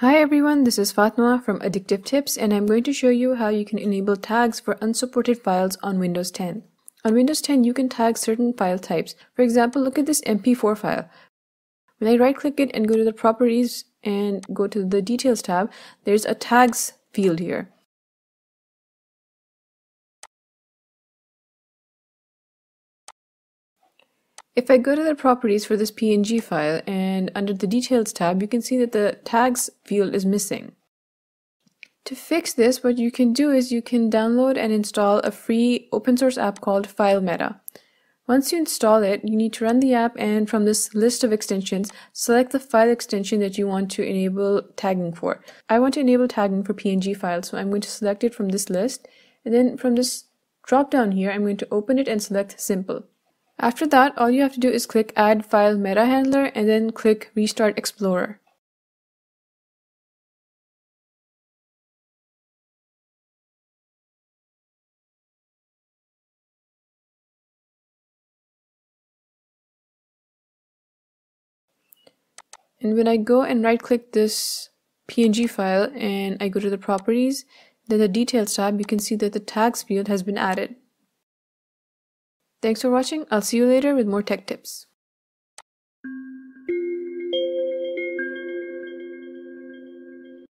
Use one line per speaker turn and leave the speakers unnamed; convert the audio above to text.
Hi everyone, this is Fatma from Addictive Tips and I'm going to show you how you can enable tags for unsupported files on Windows 10. On Windows 10, you can tag certain file types. For example, look at this MP4 file. When I right click it and go to the properties and go to the details tab, there's a tags field here. If I go to the properties for this PNG file and under the details tab, you can see that the tags field is missing. To fix this, what you can do is you can download and install a free open source app called FileMeta. Once you install it, you need to run the app and from this list of extensions, select the file extension that you want to enable tagging for. I want to enable tagging for PNG files, so I'm going to select it from this list. And then from this drop down here, I'm going to open it and select Simple. After that, all you have to do is click Add File Meta Handler and then click Restart Explorer. And when I go and right click this PNG file and I go to the properties, then the details tab, you can see that the tags field has been added. Thanks for watching, I'll see you later with more tech tips.